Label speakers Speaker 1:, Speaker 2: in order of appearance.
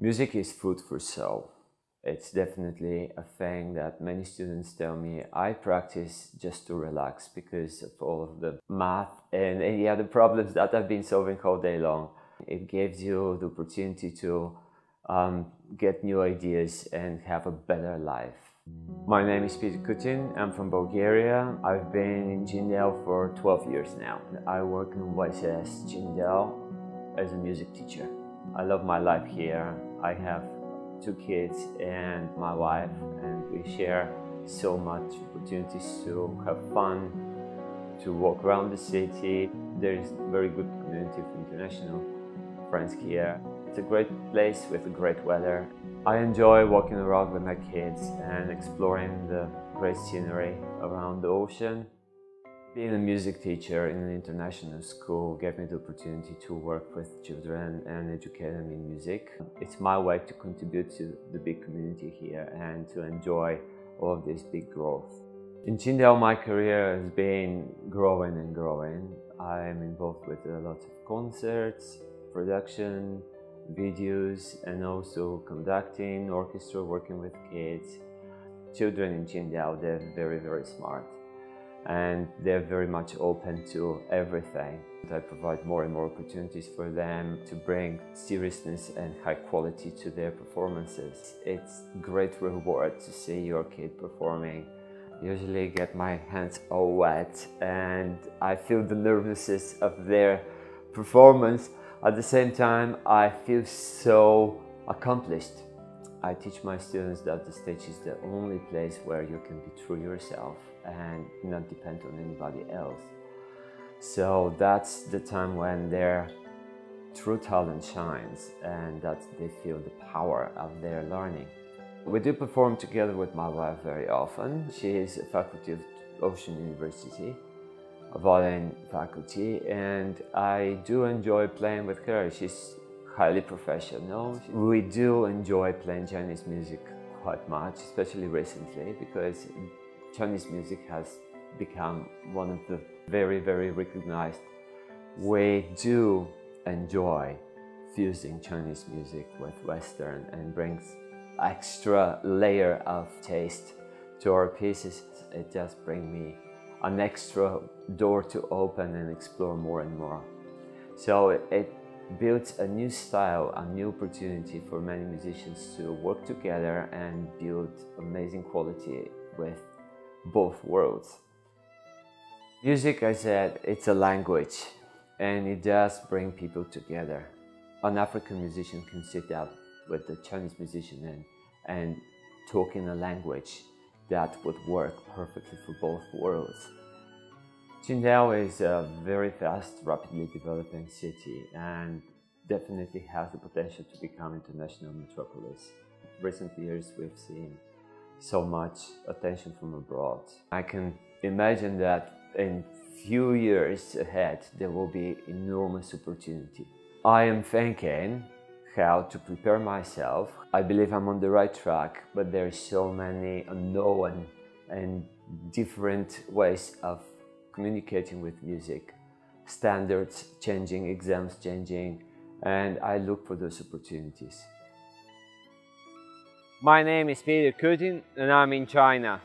Speaker 1: Music is food for soul. It's definitely a thing that many students tell me I practice just to relax because of all of the math and any other problems that I've been solving all day long. It gives you the opportunity to um, get new ideas and have a better life. My name is Petar Kutin. I'm from Bulgaria. I've been in Qingdao for 12 years now. I work in YCS Qingdao as a music teacher. I love my life here. I have two kids and my wife, and we share so much opportunities to have fun, to walk around the city. There is very good community of international friends here. It's a great place with great weather. I enjoy walking around with my kids and exploring the great scenery around the ocean. Being a music teacher in an international school gave me the opportunity to work with children and educate them in music. It's my way to contribute to the big community here and to enjoy all of this big growth. In Qingdao, my career has been growing and growing. I'm involved with a lot of concerts, production, videos, and also conducting, orchestra, working with kids. Children in Qingdao, they're very, very smart and they're very much open to everything. I provide more and more opportunities for them to bring seriousness and high quality to their performances. It's great reward to see your kid performing. Usually get my hands all wet and I feel the nervousness of their performance. At the same time, I feel so accomplished. I teach my students that the stage is the only place where you can be true yourself and not depend on anybody else. So that's the time when their true talent shines and that they feel the power of their learning. We do perform together with my wife very often. She is a faculty of Ocean University, a violin faculty, and I do enjoy playing with her. She's highly professional. We do enjoy playing Chinese music quite much, especially recently, because Chinese music has become one of the very, very recognized. We do enjoy fusing Chinese music with Western and brings extra layer of taste to our pieces. It just brings me an extra door to open and explore more and more. So it, it builds a new style, a new opportunity for many musicians to work together and build amazing quality with both worlds. Music, I said, it's a language and it does bring people together. An African musician can sit down with a Chinese musician and, and talk in a language that would work perfectly for both worlds. Qingdao is a very fast, rapidly developing city and definitely has the potential to become international metropolis. Recent years we've seen so much attention from abroad. I can imagine that in few years ahead there will be enormous opportunity. I am thinking how to prepare myself. I believe I'm on the right track, but there are so many unknown and different ways of communicating with music. Standards changing, exams changing, and I look for those opportunities.
Speaker 2: My name is Petar Kutin and I'm in China.